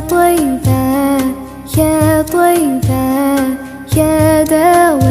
طيبة يا طيبة يا دواء